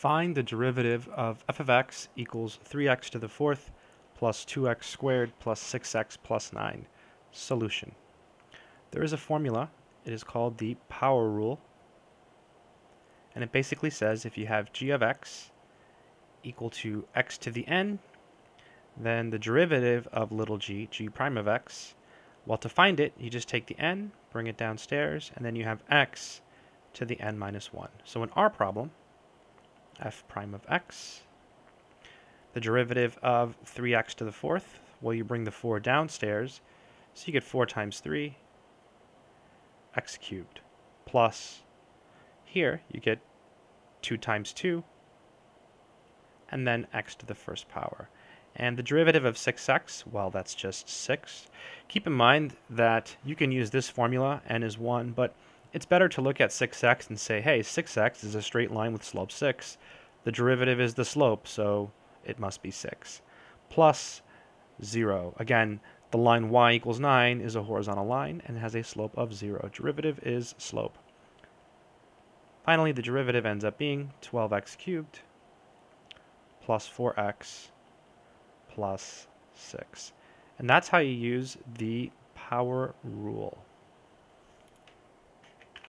Find the derivative of f of x equals 3x to the fourth plus 2x squared plus 6x plus 9. Solution. There is a formula. It is called the power rule. And it basically says if you have g of x equal to x to the n, then the derivative of little g, g prime of x, well, to find it, you just take the n, bring it downstairs, and then you have x to the n minus 1. So in our problem, f prime of x, the derivative of 3x to the fourth, well, you bring the 4 downstairs, so you get 4 times 3, x cubed, plus here you get 2 times 2, and then x to the first power. And the derivative of 6x, well, that's just 6. Keep in mind that you can use this formula, n is 1, but it's better to look at 6x and say, hey, 6x is a straight line with slope 6. The derivative is the slope, so it must be 6. Plus 0. Again, the line y equals 9 is a horizontal line and has a slope of 0. Derivative is slope. Finally, the derivative ends up being 12x cubed plus 4x plus 6. And that's how you use the power rule.